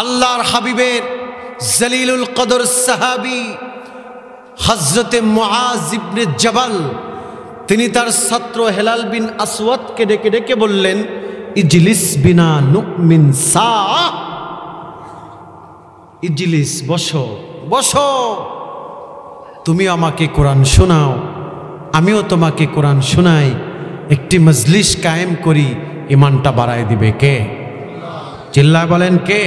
আল্লাহর হাবিবের জলিলুল কদর সাহাবি হজরতে মহাজিবনে জবাল, তিনি তার ছাত্র হেলাল বিন আসওয়াদকে ডেকে ডেকে বললেন, ইজলিস বিনা নুমিন সা ইজলিস, বসো বসো। তুমি আমাকে কোরআন শোনাও। আমিও তোমাকে কোরআন শোনাই। একটি মজলিস কায়েম করি ইমানটা বাড়ায় দিবে কে? চিল্লায় বলেন কে?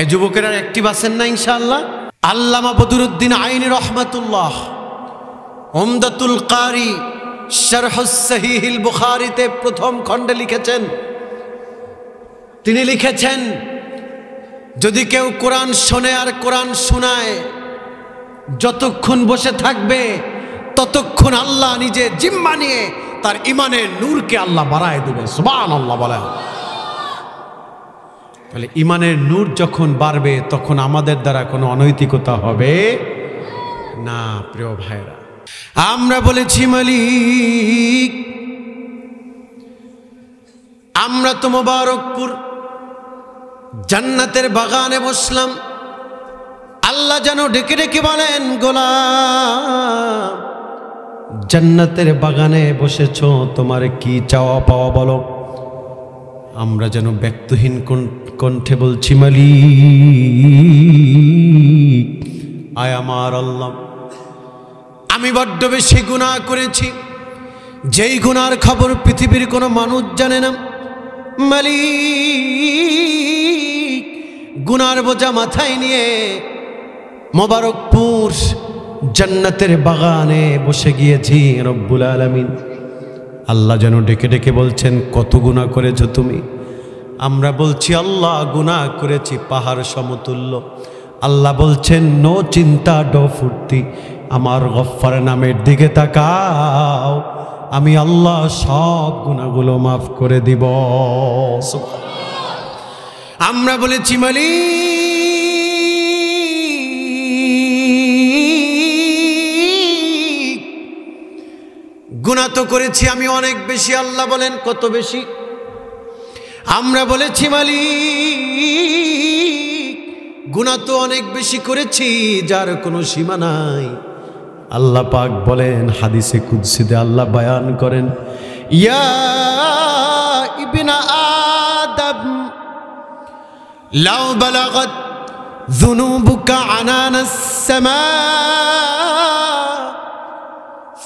এই যুবকেরা একটি বাসেন না ইনশাআল্লাহ? আল্লামা বদরুদ্দিন আইনি রহমাতুল্লাহ। ওমদাতুল কারি শারহুসহিহিল বুখারিতে প্রথম খণ্ডে লিখেছেন। তিনি লিখেছেন, যদি কেউ কোরআন শোনে আর কোরআন শোনায়, যতক্ষণ বসে থাকবে, ততক্ষণ আল্লাহ নিজে জিম্মা নিয়ে তার ইমানের নূরকে আল্লাহ বাড়ায় দেবে। সুবান আল্লাহ বলেন। তাহলে ইমানের নূর যখন বাড়বে, তখন আমাদের দ্বারা কোনো অনৈতিকতা হবে না, প্রিয় ভাইরা আমরা বলেছি, মালিক, আমরা তো মোবারকপুর জান্নাতের বাগানে বসলাম। আল্লাহ যেন ডেকে ডেকে বলেন, গোলাম, জান্নাতের বাগানে বসেছ, তোমার কি চাওয়া পাওয়া বলো। আমরা যেন ব্যক্তহীন কণ্ঠে বলছি মালি আয় আমার আল্লাহ, আমি বড্ড বেশি গুণা করেছি। যেই গুনার খবর পৃথিবীর কোনো মানুষ জানে না, মালিক। গুনার বোঝা মাথায় নিয়ে মোবারকপুর জান্নাতের বাগানে বসে গিয়েছি, রব্বুল আলমিন। আল্লাহ যেন ডেকে ডেকে বলছেন, কত গুণা করেছ তুমি? আমরা বলছি, আল্লাহ গুণা করেছি পাহাড় সমতুল্য। আল্লাহ বলছেন, নো চিন্তা, ডো ফুর্তি। আমার গফ্ফার নামের দিকে তাকাও। আমি আল্লাহ সব গুণাগুলো মাফ করে দিব। আমরা বলেছি, মালিক গুণা তো করেছি, আমি অনেক বেশি, আল্লাহ বলেন, কত বেশি? আমরা বলেছি মালি গুণা তো অনেক বেশি করেছি, যার কোনো সীমা নাই। আল্লাহ পাক বলেন, হাদিসে কুদ্সিদে আল্লাহ বায়ান করেন, ইয়া ইবিনা আদাব লাউ বালাগত যুনুবুকা আনানাস সামা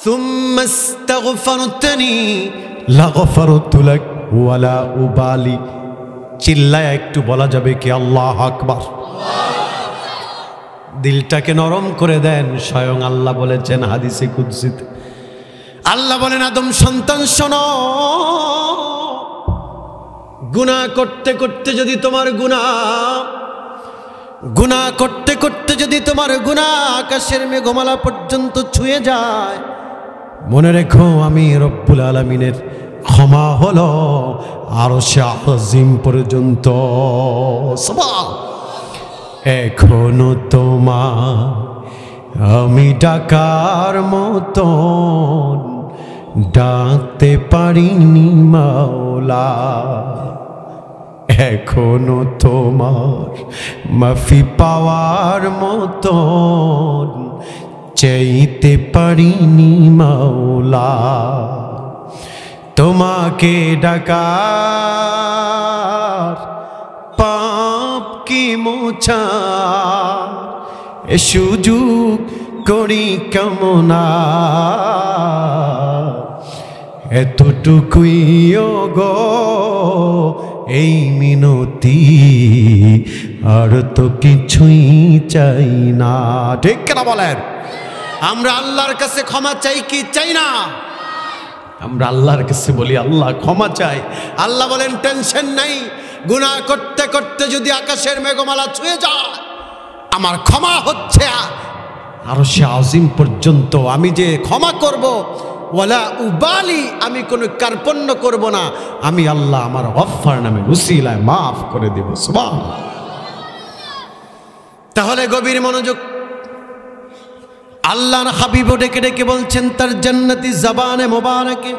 ثم استغفرتني لغفرت لك ولا أبالي চিল্লায় একটু বলা যাবে কি আল্লাহ আকবার দিলটাকে নরম করে দেন স্বয়ং আল্লাহ বলেছেন হাদিসে কুদ্সিত আল্লাহ বলেন আদম সন্তান শোন গুণা করতে করতে যদি তোমার গুণা গুণা করতে করতে যদি তোমার গুণা আকাশের মেঘমালা পর্যন্ত ছুঁয়ে যায় মনে রেখো আমি রব্বুল আলমিনের ক্ষমা হলো আরও সে আজিম পর্যন্ত। এখনও তোমা আমি ডাকার মতন ডাকতে পারিনি মাওলা। এখনও তোমার মাফি পাওয়ার মতন চাইতে পারিনি মাওলা, তোমাকে ডাকার পাপ কি মোছা সুযোগ করি কামনা। এতটুকুই গো এই মিনতি, আর তো কিছুই চাই না। ঠিক কেনা বলেন? আমরা আল্লাহর কাছে ক্ষমা চাই কি চাই না? আমরা আল্লাহর কাছে বলি আল্লাহ ক্ষমা চাই। আল্লাহ বলেন টেনশন নাই। গুনাহ করতে করতে যদি আকাশের মেঘমালা ছুঁয়ে যায় আমার ক্ষমা হচ্ছে। আরও সে আজিম পর্যন্ত আমি যে ক্ষমা করব ওলা উবালি আমি কোনো কার্পণ্য করব না। আমি আল্লাহ আমার অফার নামে উসিলায় মাফ করে দেব সুবান তাহলে গভীর মনোযোগ আল্লাহর হাবিব ডেকে ডেকে বলছেন, তার জান্নাতি জবানে মোবারকে।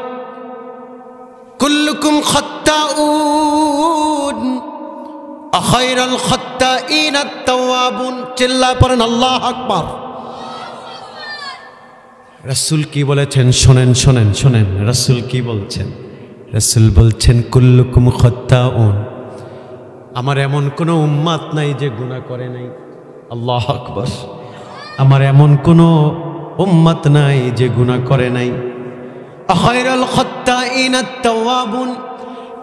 কুল্লুকুম খত্তাউন আখাইরাল খত্তাইন আত-তাওয়াবুন চিল্লায় পড়েন, আল্লাহ আকবার। রাসূল কি বলেছেন? শোনেন শোনেন শোনেন, রাসূল কি বলছেন? রাসূল বলছেন, কুল্লুকুম খত্তাউন। আমার এমন কোনো উম্মাত নাই যে গুনাহ করে নাই। আল্লাহ আকবার। আমার এমন কোনো উম্মাত নাই যে গুনাহ করে নাই।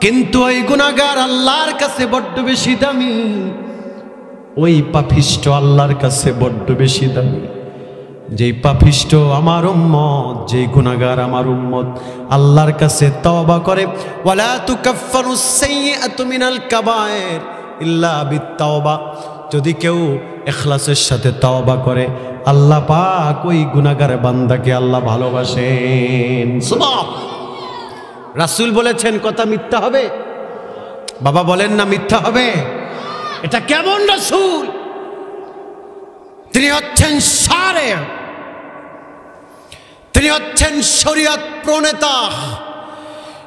কিন্তু ওই গুনাহগার আল্লাহর কাছে বড্ড বেশি দামি। ওই পাপিষ্ট আল্লাহর কাছে বড্ড বেশি দামি। যেই পাপিষ্ট আমার উম্মত, যেই গুনাহগার আমার উম্মত, আল্লাহর কাছে তওবা করে, ওয়ালা তুকাফফারু সাইয়্যাতু মিনাল কাবায়ের ইল্লা বিত্তাওবা। যদি কেউ এখলাসের সাথে তওবা করে, আল্লাহ পাক ওই গুনাহগার বান্দাকে আল্লাহ ভালোবাসেন। রাসূল বলেছেন, কথা মিথ্যা হবে? বাবা বলেন, না, মিথ্যা হবে। এটা কেমন রাসুল? তিনি হচ্ছেন সারে। তিনি হচ্ছেন শরীয়ত প্রণেতা।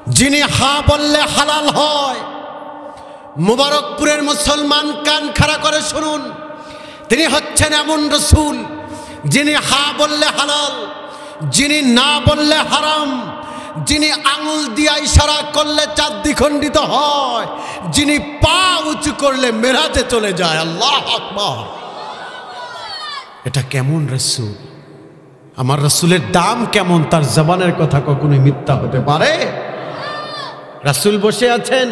যিনি হা বললে হালাল হয় মুবারকপুরের মুসলমান কান খাড়া করে শুনুন। তিনি হচ্ছেন এমন রসুল যিনি হা বললে হালাল, যিনি না বললে হারাম, যিনি আঙুল দিয়া ইশারা করলে চার দ্বিখণ্ডিত হয়, যিনি পা উঁচু করলে মেরাতে চলে যায়। আল্লাহ এটা কেমন রসুল? আমার রসুলের দাম কেমন? তার জবানের কথা কখনোই মিথ্যা হতে পারে? রাসুল বসে আছেন